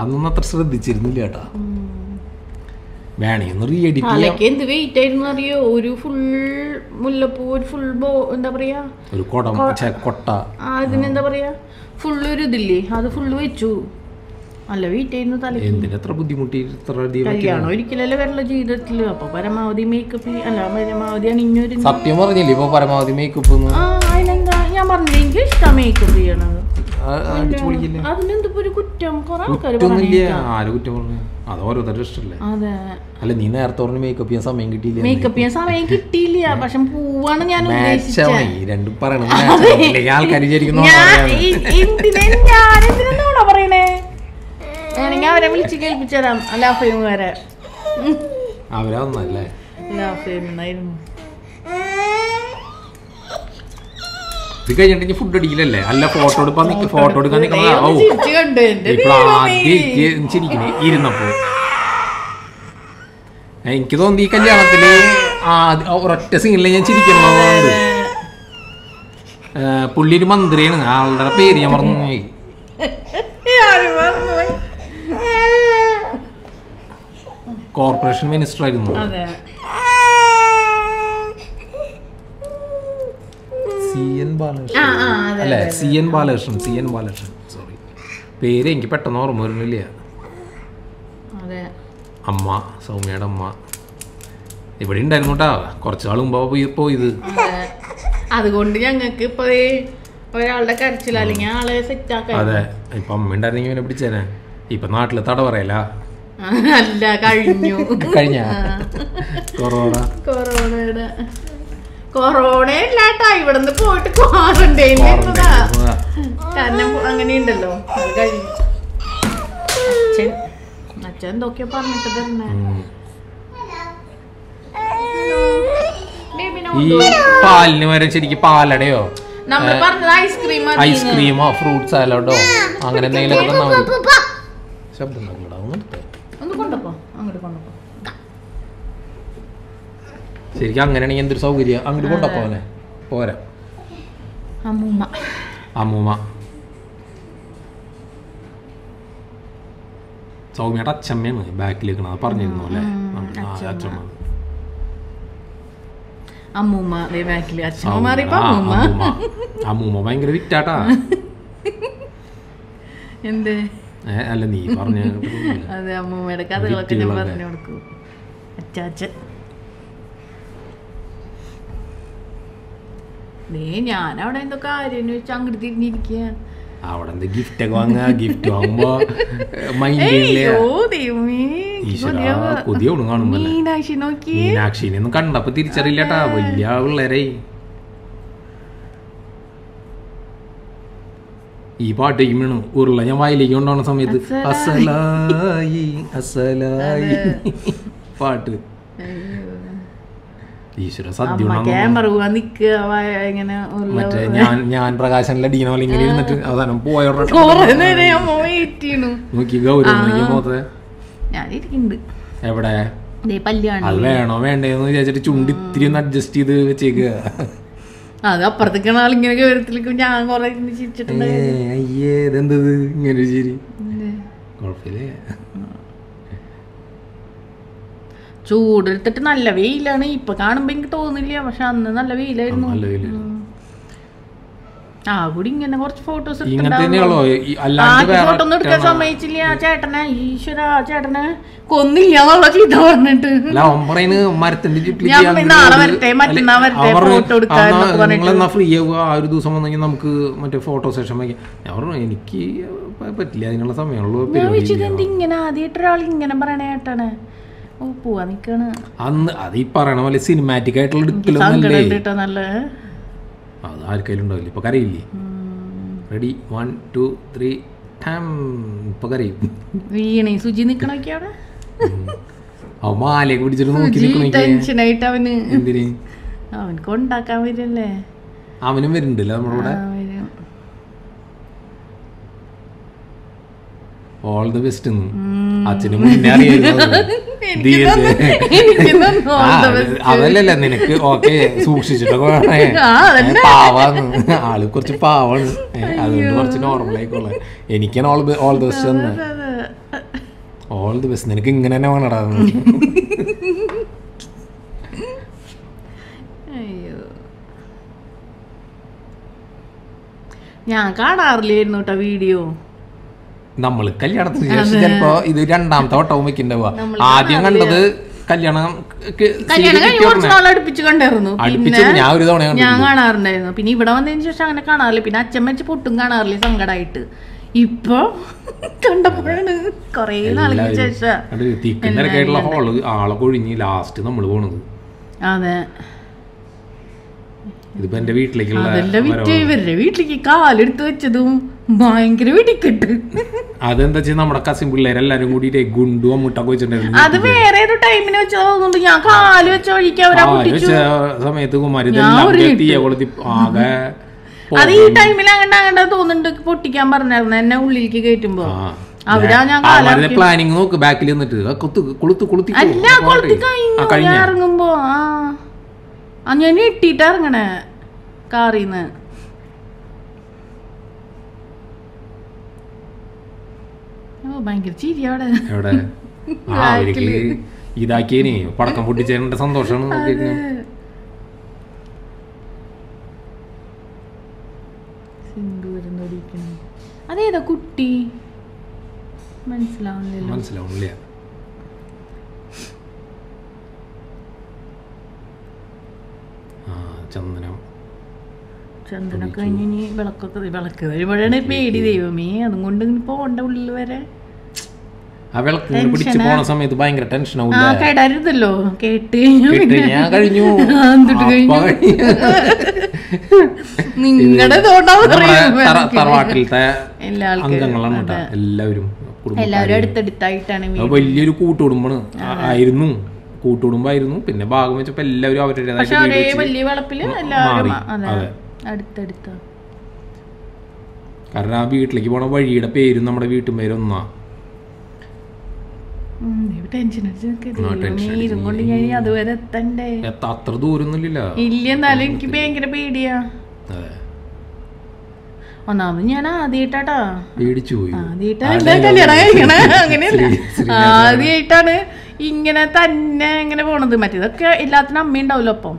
അതൊന്നും അത്ര ശ്രദ്ധിച്ചിരുന്നില്ല കേട്ടാ. വേണമെന്ന് റീ എഡിറ്റ് തലയ്ക്ക് എന്ത് വെയിറ്റ് ആയിരുന്നു അറിയോ? ഒരു ഫുൾ മുല്ലപ്പൂ ഒരു ഫുൾ ബോ എന്താ പറയാ? ഒരു കൊടം കൊട്ട. അതിനെന്താ പറയാ? ഫുള്ള് ഒരു ഇതില്ലേ? അത് ഫുള്ള് വെച്ചു. നല്ല വെയിറ്റ് ആയിരുന്നു തലയ്ക്ക്. എന്തിനെത്ര ബുദ്ധിമുട്ടി? കല്യാണം ഒരിക്കലല്ലേ വരല ജീവിതത്തിൽ അപ്പൊ പരമാവധി മേക്കപ്പ് അല്ല പരമാവധി അണിഞ്ഞൊരു സത്യം പറഞ്ഞില്ലേ ഇപ്പൊ പരമാവധി മേക്കപ്പ് ഞാൻ പറഞ്ഞില്ല എനിക്ക് ഇഷ്ടം മേക്കപ്പ് ചെയ്യണത്. അത് ഓരോരുത്തരുടെ ഇഷ്ടല്ലേ? അല്ല നീ നേരത്തെ പറഞ്ഞു മേക്കപ്പ് ചെയ്യാൻ സമയം കിട്ടിയില്ല? മേക്കപ്പ് ചെയ്യാൻ സമയം കിട്ടിയില്ല. പക്ഷെ പൂവാണ് ഞാൻ മാച്ചാവണേ രണ്ടും പറയണത് ആൾക്കാർ വിചാരിക്കുന്നു ഈ- പറയണേ? വേണമെങ്കിൽ അവരെ വിളിച്ച് കേൾപ്പിച്ചു തരാം. ലാഫയും വരെ അവരാ ഒന്നല്ലേ? ലാഫയും ഇത് കഴിഞ്ഞിട്ട് ഫുഡ് അടിക്കില്ലല്ലേ? അല്ല ഫോട്ടോ എടുക്കാൻ നിക്ക് ഫോട്ടോ എടുക്കാൻ ഇരുന്നപ്പോ. എനിക്ക് തോന്നി ഈ കല്യാണത്തിൽ ഒരൊറ്റ സീനിൽ ഞാൻ ചിരിക്കുന്നത് പുള്ളി ഒരു മന്ത്രിയാണ്. ആളുടെ പേര് ഞാൻ പറഞ്ഞു മറന്നുപോയി. കോർപ്പറേഷൻ മിനിസ്റ്റർ ആയിരുന്നു. C N Balakrishnan. അല്ലെ? C N Balakrishnan C N Balakrishnan. Sorry പേര് എനിക്ക് പെട്ടെന്ന് ഓർമ്മ വരുന്നില്ല. അമ്മ സൗമ്യയുടെ അമ്മ. ഇവിടെ ഉണ്ടായിരുന്നു കേട്ടാ. കുറച്ച് നാൾ മുമ്പ് പോയി പോയത്. അതെ. അതുകൊണ്ട് ഞങ്ങൾക്ക് ഇപ്പൊ ഒരാളുടെ കരച്ചിൽ അല്ലെങ്കിൽ ആളെ സെറ്റ് ആക്കാൻ അതെ. ഇപ്പൊ അമ്മ ഉണ്ടായിരുന്നെങ്കിൽ ഇവനെ പിടിച്ചേനെ. ഇപ്പൊ നാട്ടിൽ തട പറയല അല്ല കഴിഞ്ഞു. കഴിഞ്ഞ? കൊറോണ. കൊറോണയുടെ. കൊറോണ ഇല്ലാട്ടാ. ഇവിടുന്ന് പോയിട്ട് ക്വാറന്റൈൻ കാരണം അങ്ങനെ ഉണ്ടല്ലോ അച്ഛൻ അച്ഛൻ എന്തൊക്കെയോ പറഞ്ഞിട്ട്. ബേബിനെ ഈ. പാലിന് വരെ ശരിക്കും പാലടയോ? നമ്മൾ പറഞ്ഞത് ഐസ്ക്രീം ഐസ്ക്രീമോ ഫ്രൂട്ട് സാലഡോ അങ്ങനെ എന്തെങ്കിലും തന്നാ ശബ്ദം ഉണ്ടാക്കില്ലടാ, ഒന്ന് നിർത്ത്. ഒന്ന് കൊണ്ടപ്പോ അങ്ങോട്ട് കൊണ്ടപ്പോ ശരിക്കും അങ്ങനെയാണെങ്കിൽ എന്തൊരു സൗകര്യം? അങ്ങോട്ട് കൊണ്ടപ്പോനെ പോരാ. അമ്മൂമ്മ. അമ്മൂമ്മ. സൗമ്യയുടെ അച്ഛമ്മയാണ് ബാക്കിലേക്ക് പറഞ്ഞിരുന്നു അല്ലേ? അച്ഛമ്മ. അമ്മൂമ്മ. മാറിയപ്പോ ഭയങ്കര വിറ്റാട്ടാ. എന്ത്? അല്ല നീ പറഞ്ഞു അതെ അമ്മൂമ്മയുടെ കഥകളൊക്കെ ഞാൻ പറഞ്ഞു കൊടുക്കും. അച്ചാച്ചൻ. ദേ ഞാൻ അവിടെ എന്തോ കാര്യം വെച്ച് അങ്ങോട്ട് തിരിഞ്ഞിരിക്കുക അവിടെ എന്ത് ഗിഫ്റ്റ് ഒക്കെ വാങ്ങുക? ഗിഫ്റ്റ് വാങ്ങുമ്പോ ഈശ്വര കൊതിയോണ് കാണുമ്പോ മീനാക്ഷിനെ ഒന്നും കണ്ടപ്പോ തിരിച്ചറിയില്ലട്ടാ. വലിയ പിള്ളേരെ. ഈ പാട്ട് ഈ വീണു ഉരുള ഞാൻ വായിലേക്ക് കൊണ്ടുപോണ സമയത്ത് അസലായി. അസലായി പാട്ട്. ഈശ്വര സദ്യ ക്യാമറ പോവാൻ ഇങ്ങനെ മറ്റേ ഞാൻ ഞാൻ പ്രകാശനിലെ ഡീനോ ഇങ്ങനെ ഇരുന്നിട്ട് അവസാനം പോയോട്ടെ നോക്കി ഗൗരവ എവിടെ? അത് വേണോ വേണ്ടേന്ന് വിചാരിച്ചിട്ട് ചുണ്ട് ഇത്തിരി ഒന്ന് അഡ്ജസ്റ്റ് ചെയ്ത് വെച്ചേക്കുക അത് അപ്പുറത്തേക്കാണ് ആളിങ്ങനെ കയറത്തിലേക്ക് ഞാൻ കുറെ ചിരിച്ചിട്ടുണ്ട് അയ്യേ ഇതെന്തത്? ഇങ്ങനെ ചിരി. കുഴപ്പമില്ലേ? ചൂടെടുത്തിട്ട് നല്ല വെയിലാണ്. ഇപ്പൊ കാണുമ്പോ എനിക്ക് തോന്നില്ല പക്ഷെ അന്ന് നല്ല വെയിലായിരുന്നു. നല്ല വെയിൽ. ആ കൂടി ഇങ്ങനെ കുറച്ച് ഫോട്ടോസ് ഫോട്ടോ ഒന്നും എടുക്കാൻ സമ്മതിച്ചില്ല. ആ ചേട്ടനെ ഈശ്വര ആ ചേട്ടനെ കൊന്നില്ല എന്നുള്ള ചീത്ത പറഞ്ഞിട്ട്. ഞാൻ നാളെ ഒരു- ദിവസം വന്നെങ്കിൽ നമുക്ക് മറ്റേ ഫോട്ടോ സെഷൻ വയ്ക്കാം. ഞാൻ പറഞ്ഞു എനിക്ക് പറ്റില്ല അതിനുള്ള സമയമുള്ളൂ ഇങ്ങനെ ആദ്യമായിട്ട് ഒരാൾ ഇങ്ങനെ പറയണേ ചേട്ടനെ പോവാ നിക്കാണ്. അന്ന് അത് ഈ പറയണ പോലെ സിനിമാറ്റിക് ആയിട്ടുള്ള എടുക്കലൊന്നല്ലേ നല്ല. അത് ആർക്കെങ്കിലും ഉണ്ടാവില്ല? ഇപ്പൊ കരയില്ലേ? റെഡി വൺ ടു ത്രീ ടാം ഇപ്പൊ കരയും. വീണേ സുജി നിക്കണൊക്കെയാണ് അവൻ മാലയൊക്കെ പിടിച്ചിട്ട് നോക്കി ടെൻഷനായിട്ട് അവന്. എന്തിന്? വരല്ലേ? അവനും വരുന്നുണ്ടല്ലോ നമ്മുടെ കൂടെ ആ, വരും. ഓൾ ദ ബെസ്റ്റ് അച്ഛന് മുന്നേ അതല്ലല്ല നിനക്ക് ഓക്കെ സൂക്ഷിച്ചിട്ടൊക്കെ വേണേ. പാവാന്ന് ആൾ കുറച്ച് പാവാണ്. അതുകൊണ്ട് കുറച്ച് നോർമൽ ആയിക്കോളെ. എനിക്കാണ് ഓൾ ഓൾ ദ ബെസ്റ്റ് തന്നെ ഓൾ ദി ബെസ്റ്റ് നിനക്ക് ഇങ്ങനെ തന്നെ വേണടാ. ഞാൻ കാണാറില്ലായിരുന്നു കേട്ടോ വീഡിയോ. നമ്മൾ കല്യാണത്തിന് ശേഷം ചിലപ്പോ ഇത് രണ്ടാമത്തെ ഓട്ടവും നമ്മൾ ആദ്യം കണ്ടത് കല്യാണം അടുപ്പിച്ചത് ഞാൻ ഒരു തവണ ഞാൻ കാണാറുണ്ടായിരുന്നു. പിന്നെ ഇവിടെ വന്നതിന് ശേഷം അങ്ങനെ കാണാറില്ല. പിന്നെ അച്ഛൻ വെച്ച് പൊട്ടും കാണാറില്ല സങ്കടമായിട്ട് ഇപ്പൊ കണ്ടപ്പോഴാണ് കൊറേ നാൾക്ക് ശേഷം തിക്കുന്നരക്കായിട്ടുള്ള ഹോൾ ആളെ കൊഴിഞ്ഞ് ലാസ്റ്റ് നമ്മൾ പോണത്. അതെ. ഇതിപ്പോ എന്റെ വീട്ടിലേക്കുള്ള. ഇവരുടെ വീട്ടിലേക്ക് കാലെടുത്ത് വെച്ചതും ഭയങ്കര വെടിക്കെട്ട്. അതെന്താ വെച്ചാൽ നമ്മുടെ കസിൻ പിള്ളേരെല്ലാരും കൂടിയിട്ട് ഗുണ്ടു മുട്ട അത് വേറെ ഒരു ടൈമിന് വെച്ച് തോന്നുന്നുണ്ട്. ഞാൻ കാൽ വെച്ച വഴിക്ക് അവരാ പൊട്ടിച്ചു സമയത്ത് കുമാരി ഞാൻ ഒരു തീയെ കൊളുത്തി ആകെ അത് ഈ ടൈമിൽ അങ്ങനെ അങ്ങനെ തോന്നുന്നുണ്ട് പൊട്ടിക്കാൻ പറഞ്ഞായിരുന്നു. എന്നെ ഉള്ളിലേക്ക് കയറ്റുമ്പോ. അവരാ ഞാൻ പ്ലാനിങ് നോക്ക് ബാക്കിൽ നിന്നിട്ട്. കൊളുത്ത് കൊളുത്തി അല്ല കൊളുത്തി കഴിഞ്ഞു. ഞാൻ ഇറങ്ങുമ്പോ ആ ഞാൻ ഇട്ടിട്ട് ഇറങ്ങണേ. കാറിന്ന്. ഭയങ്കര ചിരി അവിടെ എവിടെ? ആ അവർക്ക് ഇതാക്കിയതിന് പടക്കം പൊട്ടിച്ചതിന്റെ സന്തോഷമാണ് അതേതാ കുട്ടി? മനസ്സിലാവുന്നില്ല. മനസ്സിലാവുന്നില്ല ചന്ദനം. ചന്ദനൊക്കെ കഴിഞ്ഞ് ഇനി വിളക്കൊക്കെ വിളക്ക് വരുമ്പോഴാണ് പേടി. ദൈവമേ അതും കൊണ്ട് ഇങ്ങനെ പോണ്ട ഉള്ളിൽ വരെ. ആ വിളക്ക് പിടിച്ച് പോണ സമയത്ത് ഭയങ്കര ആവില്ല കേടാരുതല്ലോ. കേട്ട് ഞാൻ കഴിഞ്ഞു. നിങ്ങളുടെ തറവാട്ടിലത്തെ അംഗങ്ങളാണ് കേട്ടോ. എല്ലാവരും എല്ലാവരും അടുത്തടുത്തായിട്ടാണ് വലിയൊരു കൂട്ടുകുടുംബാണ്. ആയിരുന്നു. കൂട്ടുകുടുംബായിരുന്നു. പിന്നെ ഭാഗം വെച്ചപ്പോ എല്ലാവരും. അടുത്തടുത്ത. കാരണം ആ വീട്ടിലേക്ക് പോണ വഴിയുടെ പേരും നമ്മുടെ വീട്ടുപേരും ഒന്നാ. ടെൻഷൻ അടിച്ച് കൊണ്ട് ഞാൻ അതുവരെ എത്തണ്ടേ? അത്ര ഇല്ല എന്നാലും എനിക്ക് ഭയങ്കര പേടിയാ. ഒന്നാമത് ഞാൻ ആദ്യമായിട്ടാട്ടാ പേടിച്ചു പോയി. ആദ്യമായിട്ടാണ് കല്യാണം കഴിക്കണേ? അങ്ങനെയല്ല. ആദ്യമായിട്ടാണ് ഇങ്ങനെ തന്നെ ഇങ്ങനെ പോണത്. മറ്റേതൊക്കെ എല്ലാത്തിനും അമ്മ ഉണ്ടാവുമല്ലോ അപ്പം?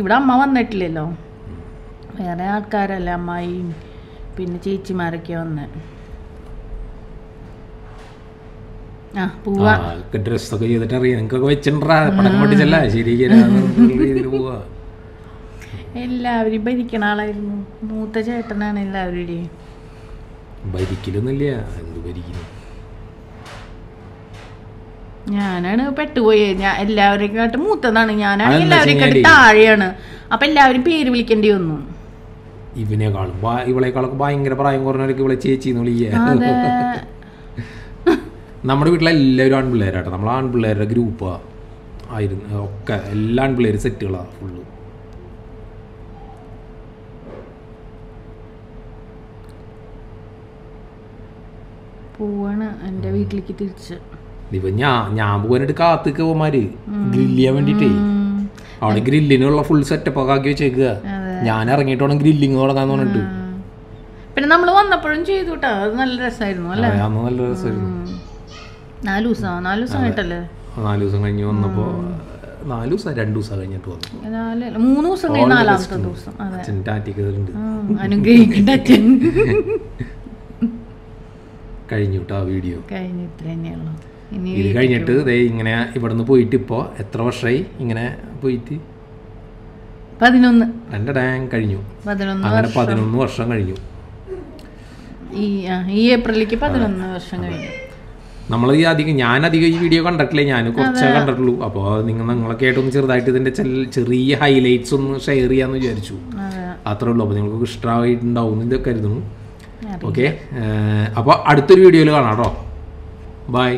ഇവിടെ അമ്മ വന്നിട്ടില്ലല്ലോ. വേറെ ആൾക്കാരല്ലേ അമ്മായി? പിന്നെ ചേച്ചിമാരൊക്കെ വന്ന് ആ പോവാ ഡ്രസ്സൊക്കെ ചെയ്തിട്ട് അറിയാം നിങ്ങൾക്കൊക്കെ വെച്ചിട്ടുണ്ടാ പടക്കം പൊട്ടിച്ചല്ല? ശരിക്കും പോവാ. എല്ലാവരും ഭരിക്കണ ആളായിരുന്നു. മൂത്ത ചേട്ടനാണ് എല്ലാവരുടെയും ഭരിക്കലൊന്നുമില്ല. എന്ത് ഭരിക്കുന്നു ഞാനാണ് പെട്ടുപോയി. ഞാൻ എല്ലാവരെക്കാട്ടും മൂത്തതാണ്. ഞാനാണ് എല്ലാവരെക്കാട്ടും താഴെയാണ്. അപ്പൊ എല്ലാവരും പേര് വിളിക്കേണ്ടി വന്നു. ഇവനേക്കാളും ഇവളെക്കാളൊക്കെ ഭയങ്കര പ്രായം കുറഞ്ഞവരൊക്കെ ഇവളെ ചേച്ചി എന്ന് വിളിക്കുക. അതെ. നമ്മുടെ വീട്ടിലെല്ലാവരും ആൺപിള്ളേരാട്ടോ. നമ്മൾ ആൺപിള്ളേരുടെ ഗ്രൂപ്പ് ആയിരുന്നു ഒക്കെ എല്ലാ ആൺപിള്ളേരും സെറ്റുകളാണ് ഫുള്ള് പോവാണ് എന്റെ വീട്ടിലേക്ക് തിരിച്ച്. ഇപ്പൊ ഞാൻ ഞാൻ പോകാനായിട്ട് കാത്തിക്ക് പോമാര് ഗ്രില്ല് ചെയ്യാൻ വേണ്ടിട്ടേ അവിടെ ഗ്രില്ലിനുള്ള ഫുൾ സെറ്റപ്പ് ആക്കി വെച്ചേക്കുക ഞാൻ ഇറങ്ങിയിട്ട് വേണം ഗ്രില്ലിങ് തുടങ്ങാന്ന് പറഞ്ഞിട്ട്. പിന്നെ നമ്മൾ വന്നപ്പോഴും ചെയ്തു കേട്ടോ അത് നല്ല രസമായിരുന്നു അല്ലേ? അന്ന് നല്ല രസമായിരുന്നു. നാല് ദിവസം നാല് ദിവസം കഴിഞ്ഞിട്ടല്ലേ നാല് ദിവസം കഴിഞ്ഞ് വന്നപ്പോ നാല് ദിവസം രണ്ടു ദിവസം കഴിഞ്ഞിട്ട് വന്നു. മൂന്ന് ദിവസം കഴിഞ്ഞ് നാലാമത്തെ ദിവസം. അച്ഛൻ അച്ഛൻ. കഴിഞ്ഞു കേട്ടോ ആ വീഡിയോ. കഴിഞ്ഞു ഇത്ര തന്നെയുള്ളൂ. ഇനി ഇത് കഴിഞ്ഞിട്ട് ദേ ഇങ്ങനെ ഇവിടുന്ന് പോയിട്ട് ഇപ്പോ എത്ര വർഷമായി ഇങ്ങനെ പോയിട്ട്? പതിനൊന്ന്. എന്റെ ഡാങ് കഴിഞ്ഞു. അങ്ങനെ പതിനൊന്ന് വർഷം കഴിഞ്ഞു. ഈ ഏപ്രിലേക്ക് പതിനൊന്ന് വർഷം കഴിഞ്ഞു. നമ്മൾ ഈ അധികം ഞാനധികം ഈ വീഡിയോ കണ്ടിട്ടില്ല? ഞാൻ കുറച്ചേ കണ്ടിട്ടുള്ളൂ. അപ്പോൾ നിങ്ങൾ നിങ്ങളൊക്കെ ആയിട്ടൊന്ന് ചെറുതായിട്ട് ഇതിന്റെ ചെറിയ ഹൈലൈറ്റ്സ് ഒന്ന് ഷെയർ ചെയ്യാന്ന് വിചാരിച്ചു. അതെ. അത്രേ ഉള്ളൂ. അപ്പോൾ നിങ്ങൾക്ക് ഇഷ്ടമായിട്ടുണ്ടാവും എന്ന് കരുതുന്നു. ഓക്കെ അപ്പോൾ അടുത്തൊരു വീഡിയോയിൽ കാണാം കേട്ടോ. ബൈ